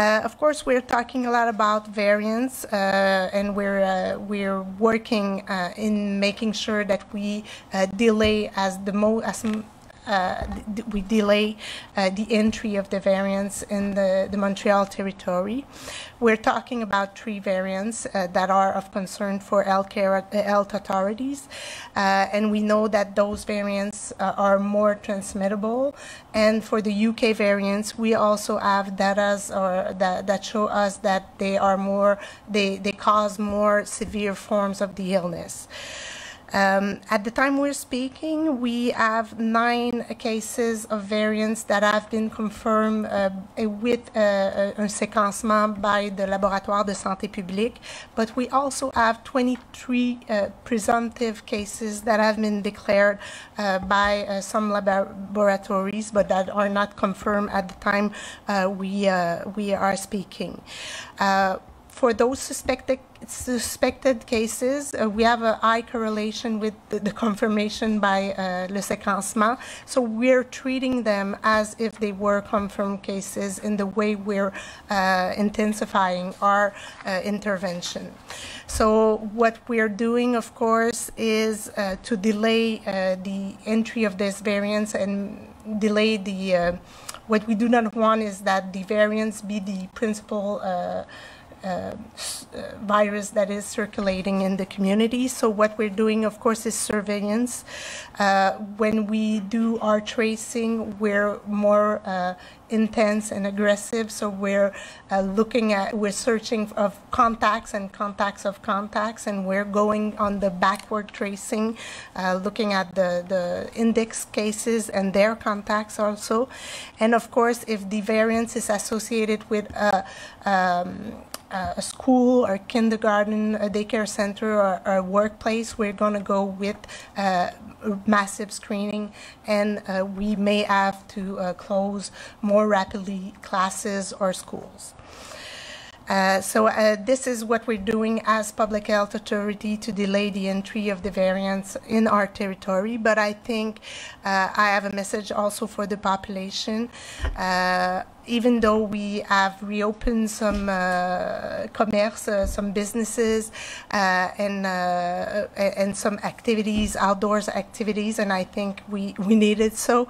Uh, of course, we're talking a lot about variants, uh, and we're uh, we're working uh, in making sure that we uh, delay as the most as Uh, we delay uh, the entry of the variants in the, the Montreal territory. We're talking about three variants uh, that are of concern for health, uh, health authorities, uh, and we know that those variants are more transmittable. And for the UK variants, we also have data or that, that show us that they are more, they, they cause more severe forms of the illness. Um, at the time we're speaking, we have nine cases of variants that have been confirmed uh, with uh, un séquencement by the Laboratoire de Santé Publique, but we also have 23 uh, presumptive cases that have been declared uh, by uh, some laboratories, but that are not confirmed at the time uh, we, we are speaking for those suspected suspected cases, uh, we have a high correlation with the, the confirmation by uh, le séquencement. So we're treating them as if they were confirmed cases in the way we're uh, intensifying our uh, intervention. So what we're doing, of course, is uh, to delay uh, the entry of this variants and delay the. what we do not want is that the variants be the principal uh, virus that is circulating in the community. So what we're doing, of course, is surveillance. Uh, when we do our tracing, we're more uh, intense and aggressive. So we're uh, looking at, we're searching of contacts and contacts of contacts, and we're going on the backward tracing, uh, looking at the, the index cases and their contacts also. And of course, if the variants is associated with a, um, a school or kindergarten, a daycare center, or, or a workplace, we're going to go with uh, massive screening, and uh, we may have to uh, close more rapidly classes or schools. Uh, so uh, this is what we're doing as public health authority to delay the entry of the variants in our territory. But I think uh, I have a message also for the population. Uh, even though we have reopened some uh, commerce, uh, some businesses, uh, and uh, and some activities, outdoors activities, and I think we we needed so.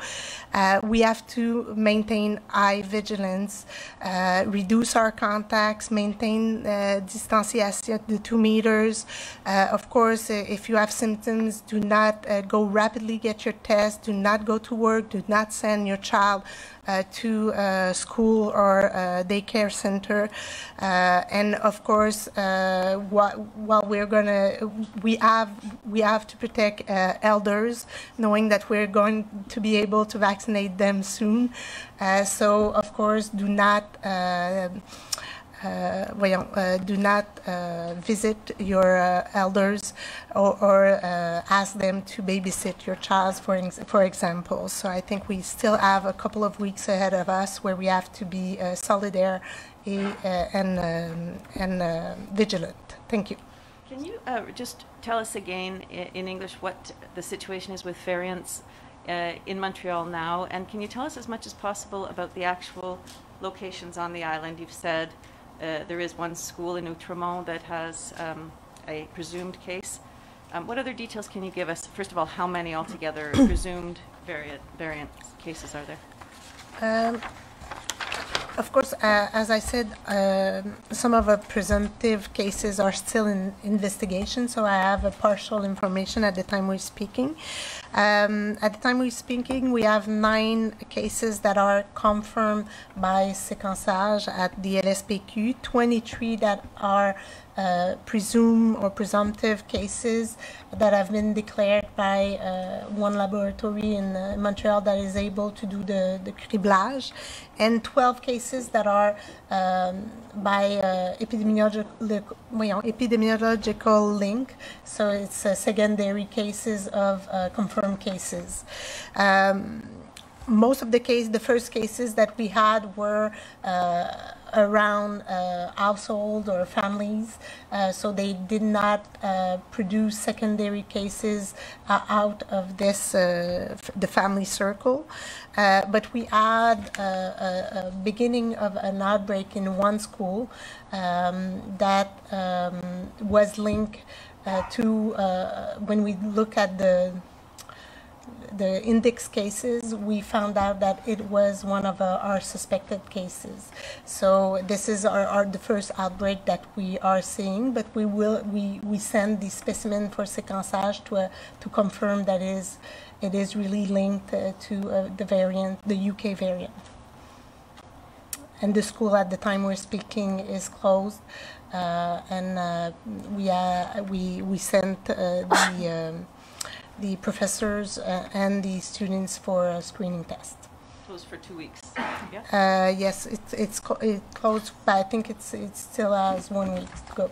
Uh, we have to maintain high vigilance, uh, reduce our contacts, maintain distanciation the two meters. of course, if you have symptoms, do not go rapidly get your test. Do not go to work. Do not send your child uh, to a school or a daycare center. Uh, and of course, uh, while we're gonna, we have we have to protect elders, knowing that we're going to be able to vaccinate them soon. so of course, do not uh, voyons, uh, do not uh, visit your elders or, or ask them to babysit your child, for, for example. So I think we still have a couple of weeks ahead of us where we have to be solidaire and, um, and vigilant. Thank you. Can you uh, just tell us again in English what the situation is with variants uh, in Montreal now? And can you tell us as much as possible about the actual locations on the island? You've said uh, there is one school in Outremont that has um, a presumed case. Um, what other details can you give us? First of all, how many altogether presumed variant, variant cases are there? Um, of course, uh, as I said, uh, some of the presumptive cases are still in investigation, so I have a partial information at the time we're speaking. Um, at the time we're speaking, we have nine cases that are confirmed by séquençage at the LSPQ, 23 that are uh, presumed or presumptive cases that have been declared by uh, one laboratory in uh, Montreal that is able to do the, the criblage, and 12 cases that are um, by uh, epidemiological, epidemiological link, so it's uh, secondary cases of uh, cases. Um, most of the case, the first cases that we had were around uh, or families, uh, so they did not uh, produce secondary cases uh, out of this uh, the family circle. Uh, but we had uh, a, a beginning of an outbreak in one school um, that um, was linked uh, to uh, when we look at the the index cases, we found out that it was one of uh, our suspected cases. So this is our, our the first outbreak that we are seeing, but we will we, we send the specimen for séquençage to uh, to confirm that is it is really linked uh, to uh, the variant, the UK variant. And the school at the time we're speaking is closed, uh, and uh, we uh, we we sent uh, the. Um, the professors uh, and the students for a screening test. Closed for two weeks. Yeah. Uh, yes, it's it's closed, but I think it's it still has one week to go.